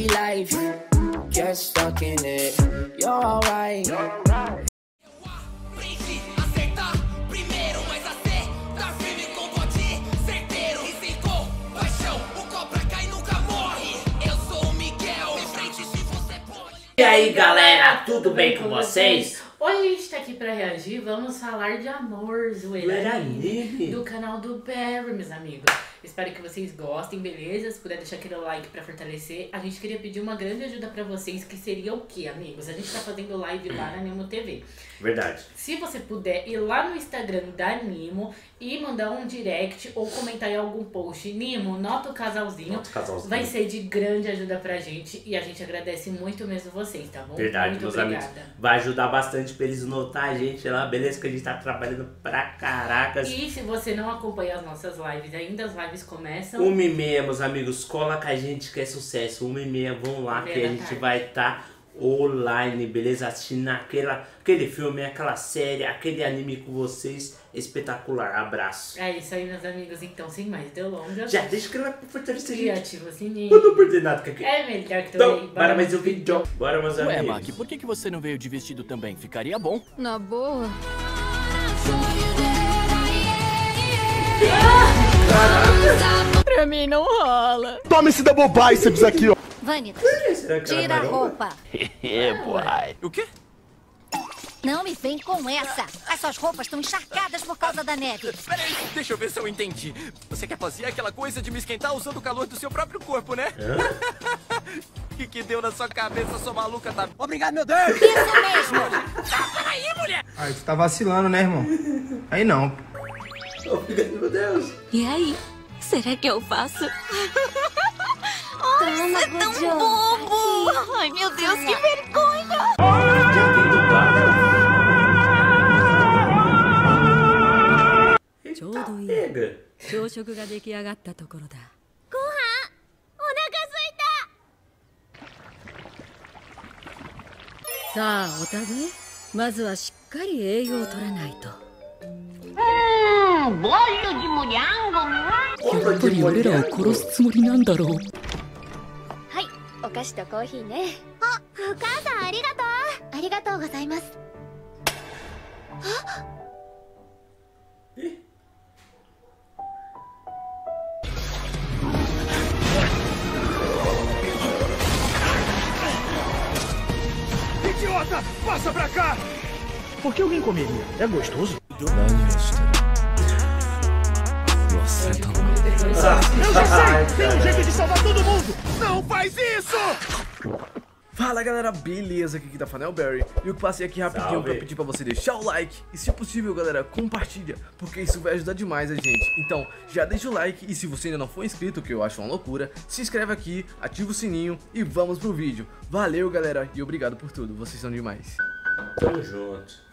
Daily life, get stuck in it. You're alright. E aí galera, tudo bem com vocês? Hoje a gente tá aqui pra reagir, vamos falar de amor, zoeira anime. do canal do Barry, meus amigos. Espero que vocês gostem, beleza? Se puder deixar aquele like pra fortalecer. A gente queria pedir uma grande ajuda pra vocês, que seria o quê, amigos? A gente tá fazendo live lá na Nemo TV. Verdade. Se você puder ir lá no Instagram da Nimo e mandar um direct ou comentar em algum post, Nimo, nota o casalzinho. Nosso casalzinho. Vai ser de grande ajuda pra gente e a gente agradece muito mesmo vocês, tá bom? Verdade, muito meus obrigada. amigos. Vai ajudar bastante pra eles notar a gente lá, beleza? Que a gente tá trabalhando pra caracas. E se você não acompanha as nossas lives ainda, as lives começam. Uma e meia, meus amigos, cola com a gente que é sucesso. Uma e meia, vão lá Meia que a gente tarde. vai estar online, beleza? Assistindo aquela, aquele filme, aquela série, aquele anime com vocês. Espetacular. Abraço. É isso aí, meus amigos. Então, sem mais delongas. Já deixa que ela fortalecer a E gente. ativa o sininho. Eu não perdi nada com aqui. É melhor que Então, também. bora mais um vídeo. Bora, meus Ué, amigos. Mac, por que, que você não veio de vestido também? Ficaria bom. Na boa. Pra mim não rola. Toma esse double biceps aqui, ó. Que ela tira a roupa. É, boy. O quê? Não me vem com essa. As suas roupas estão encharcadas por causa da neve. Peraí, deixa eu ver se eu entendi. Você quer fazer aquela coisa de me esquentar usando o calor do seu próprio corpo, né? O que, que deu na sua cabeça, sua maluca? Tá... Obrigado, meu Deus! Isso mesmo. Peraí, mulher! Aí tu tá vacilando, né, irmão? Aí não. Obrigado, meu Deus. E aí? Será que eu faço? Toma, é tão Gujo. bobo! Ai, meu Deus, que vergonha! Já tem dublado. Eita, pega. 朝食が出来上がったところだご飯お腹すいたさあお食べまずはしっかり栄養を取らないとやっぱり俺らを殺すつもりなんだろうはいお菓子とコーヒーねあお母さんありがとうありがとうございます「Idiota! Passa pra cá! Por que alguém comeria? É gostoso? Eu já sei! Tem um jeito de salvar todo mundo! Não faz isso! Fala galera, beleza? Aqui tá Fanel Berry E eu passei aqui rapidinho Salve. pra pedir pra você deixar o like E se possível galera, compartilha Porque isso vai ajudar demais a gente Então já deixa o like e se você ainda não for inscrito Que eu acho uma loucura Se inscreve aqui, ativa o sininho e vamos pro vídeo Valeu galera e obrigado por tudo, vocês são demais Tamo junto.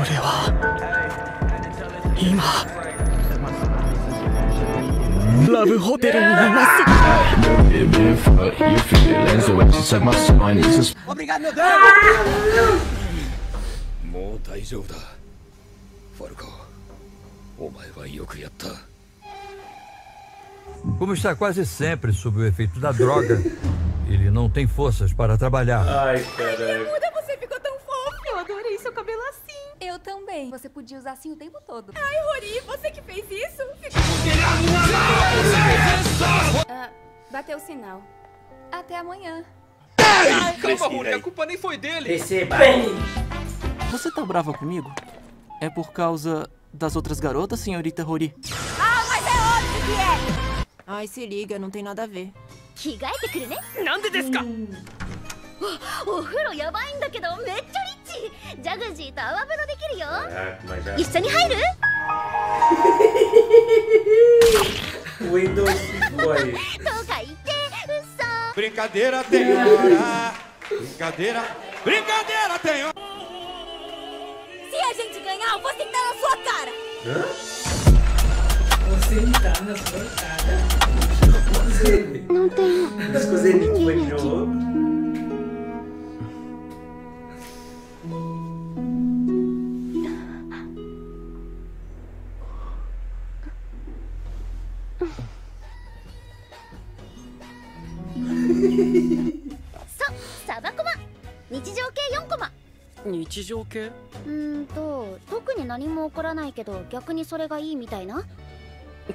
俺は今ラブホテルにいます Obrigado, meu Deus! もう大丈夫だファルコお前はよくやった Como está quase sempre sob o efeito da droga, ele não tem forças para trabalhar. Ai, caralho. Você ficou tão fofo! Eu adorei seu cabelo assim! Eu também. Você podia usar assim o tempo todo. Ai, Rori, você que fez isso? Ah, bateu o sinal. Até amanhã. Calma, Rony, a culpa nem foi dele! Receba. Você tá brava comigo? É por causa das outras garotas, senhorita Rori? Ai, se liga, não tem nada a ver. 着替えてくるね。なんでですか？お,お風呂やばいんだけどめっちゃリッチ。ジャグジーと泡風呂できるよ。一緒に入る？ウィンドウスボイ。とか言って。うっそブリンカデラテンブリンカデラ。ブリンカデラテンせやじんちくんがおたらそっからえ？おせんたんがそっから Não tenho. Escusinho foi de novo. そサバコマ日常系4コマ日常系うんと特に何も起こらないけど逆にそれがいいみたいな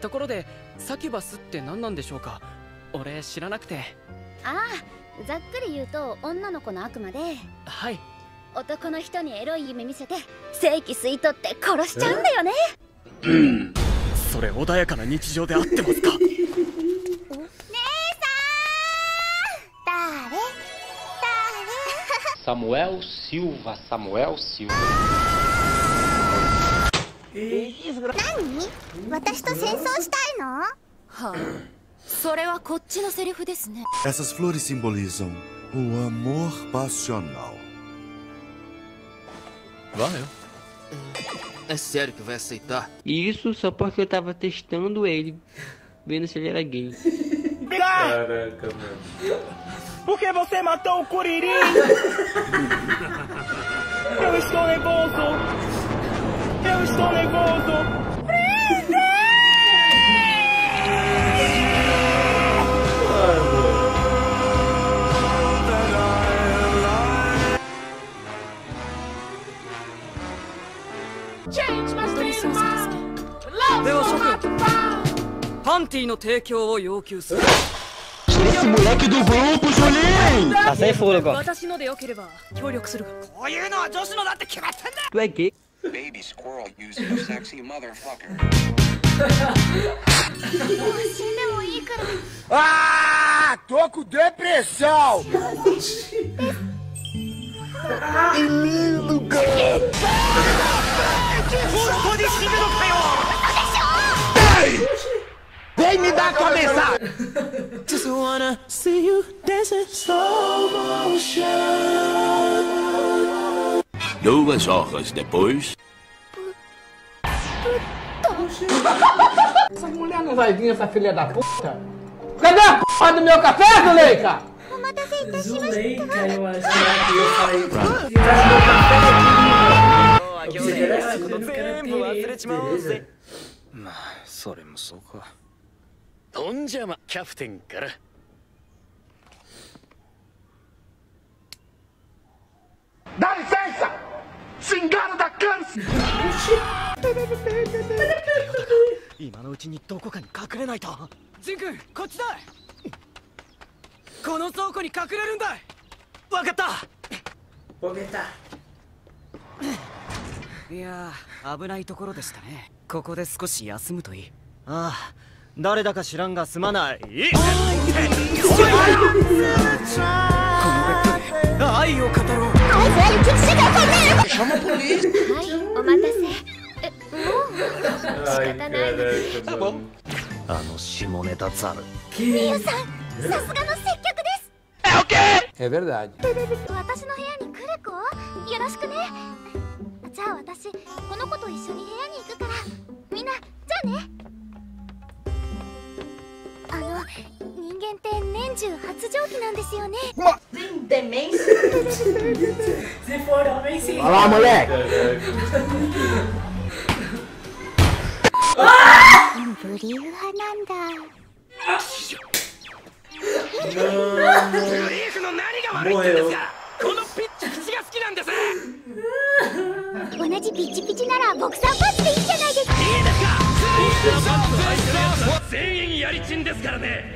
ところでサキュバスって何なんでしょうか俺知らなくて。ああざっくり言うと女の子の悪魔で。はい。男の人にエロい夢見せて正気吸い取って殺しちゃうんだよね。それ穏やかな日常で合ってますか？誰？Samuel Silva, Samuel Silva. 何？私と戦争したいの？はあ。それはこっちのセリフですね Essas flores simbolizam o amor passional. Valeu. É sério que vai aceitar? Isso só porque eu tava testando ele, vendo se ele era gay. Caraca, mano. Por que você matou o Curirim? Eu estou nervoso! Eu estou nervoso! Esse moleque do grupo, Julinho! Tá sem fôlego. 私のでよければ協力するこういうのは女子のだって決まってんだ Tu é gay? Baby squirrel using a sexy motherfucker. もう死んでもいいから Ah! Tô com depressão! Que lindo, cara! Vem me dar a cabeça! Just wanna see you dancing slow motion. Duas horas depois. Essa mulher não vai vir, essa filha da puta? Cadê a porra do meu café, Zuleika? Zuleika, eu acho que eu falei. まあそれもそうか とんじゃまキャプテンから。Dá licença! Cingado da câncer! 今のうちにどこかに隠れないと。ジン君こっちだ。この倉庫に隠れるんだわかった。Vou tentar. いやー危ないところでしたね。ここで少し休むといい。ああ誰だか知らんがすまない。愛を語ろうはい、お待たせ。もう仕方ない。です。あの下ネタザルみゆさん、さすがの接客です。É verdade. 私の部屋に来る子よろしくね。じゃあ私、この子と一緒に部屋に行くから、年中発情期なんですよね。 Demência? Se for homem, sim. Olha lá, moleque! ブリュー派なんだ。グリーフの何が悪いってんですかこのピッチピチが好きなんです同じピッチピチならボクサーパンツでいいじゃないですか。いいですか全員やりちんですからね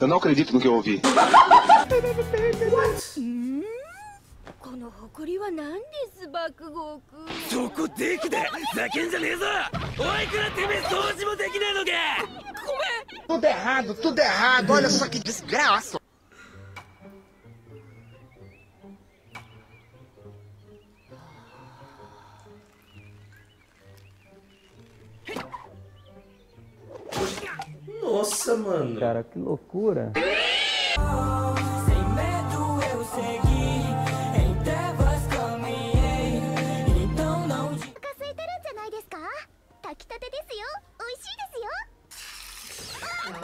Eu não acredito no que eu ouvi. この誇りは何です爆豪くんそこできでざけんじゃねえぞおいくらてめえ掃除もできねえのか Tudo errado, tudo errado. Olha só que desgraça. Nossa, mano. Cara, que loucura. Sem medo eu segui, em trevas caminhei, então não お腹空いてるんじゃないですか炊きたてですよ美味しいですよ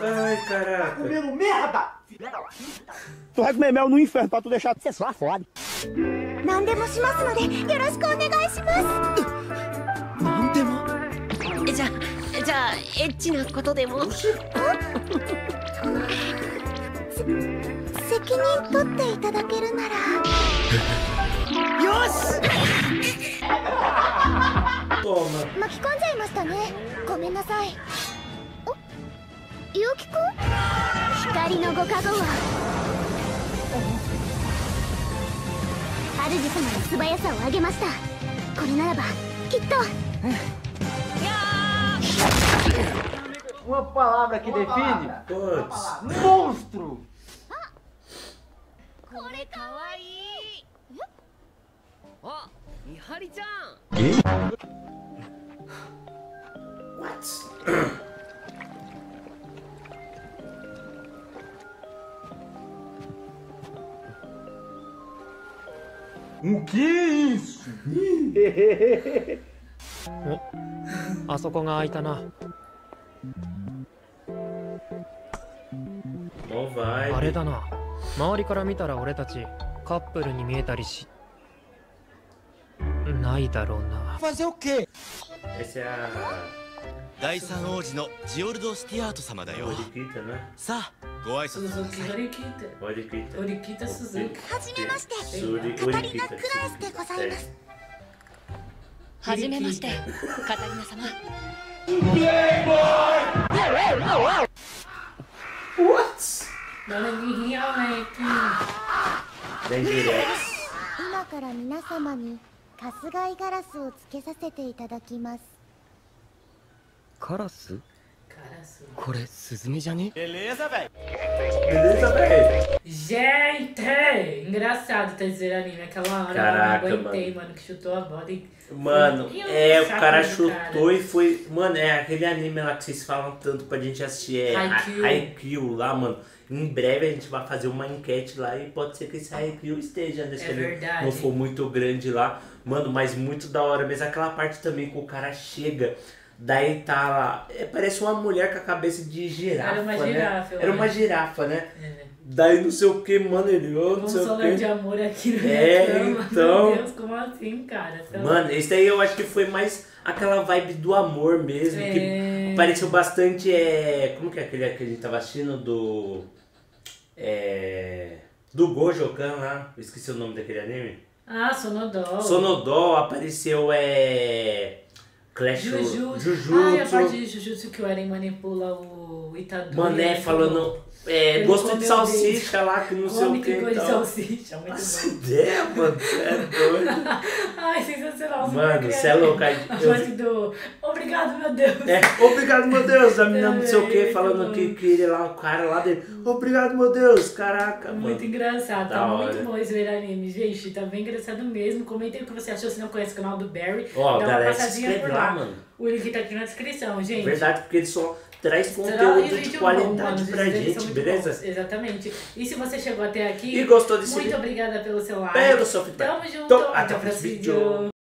Ai, caraca. Comendo merda! Tu vai comer mel no inferno pra tu deixar de ser só fora. 何でもしますのでよろしくお願いします じゃあエッチなことでも？責任取っていただけるなら。よし. 巻き込んじゃいましたね。ごめんなさい。お？ゆうきくん？光のご加護は。主様の素早さを上げました。これならばきっと uma palavra que uma define? Palavra. Palavra. Monstro! What? O que é isso? お、あそこが開いたな。あれだな。周りから見たら俺たちカップルに見えたりしないだろうな。Fazer o quê? Essa é a 第三王子のジオルド・スティアート様だよ?さあご挨拶ください.はじめまして。カタリナ・.クラエスでございます。はじめまして。カタリナ様 Alec. Bem direto. 今から皆様に春日井ガラスをつけさせていただきますカラス これスズメじゃね Beleza, velho? Beleza, velho? Gente! Engraçado terceiro anime. Aquela hora Caraca, eu não aguentei, mano. mano, que chutou a bola e. Mano, Ih, é, o saco cara do chutou cara. e foi. Mano, é aquele anime lá que vocês falam tanto pra gente assistir. É Haikyuu. Ha- Haikyuu lá, mano. Em breve a gente vai fazer uma enquete lá e pode ser que esse Haikyuu esteja, né? Se É ele verdade. não for muito grande lá. Mano, mas muito da hora mesmo. Aquela parte também que o cara chega. Daí tá lá. é, parece uma mulher com a cabeça de girafa. Era uma né? girafa, eu Era uma girafa, né? É. Daí não sei o que, mano, ele. Oh, não Vamos sei o falar de amor aqui na É, então. Meu Deus, como assim, cara? Lá. Mano, esse daí eu acho que foi mais aquela vibe do amor mesmo. É. Que pareceu bastante. É, como que é aquele que a gente tava assistindo do. É. Do Gojokan lá. Eu esqueci o nome daquele anime. Ah, Sonodol. Sonodol apareceu. É. Clash Jujutsu. Jujutsu. Ah, a parte de Jujutsu que o Eren manipula o Itadori. Mané né, falando. É, gosto de salsicha lá, que não Come sei o que que. gosto de salsicha, muito Nossa bom. ideia, mano. você É doido. Ai, sensacional. Mano, criativo. cê é louco, aí A eu- parte do... Obrigado, meu Deus. É, obrigado, meu Deus. A menina não sei o que, Muito falando que, que ele lá, o cara lá dele. Obrigado, meu Deus. Caraca, Muito mano. engraçado, Da tá muito hora. bom esse ver anime, gente, tá bem engraçado mesmo. Comentem o que você achou, se não conhece o canal do Barry, Ó, dá galera, uma se passadinha inscreve por lá, lá. mano. O link tá aqui na descrição, gente. Verdade, porque ele só traz conteúdo de qualidade bom, pra gente, beleza? bons, Exatamente. E se você chegou até aqui, E gostou desse muito vídeo? obrigada pelo seu like. Pelo seu feedback. Tamo junto, Então, até até o o próximo vídeo. vídeo.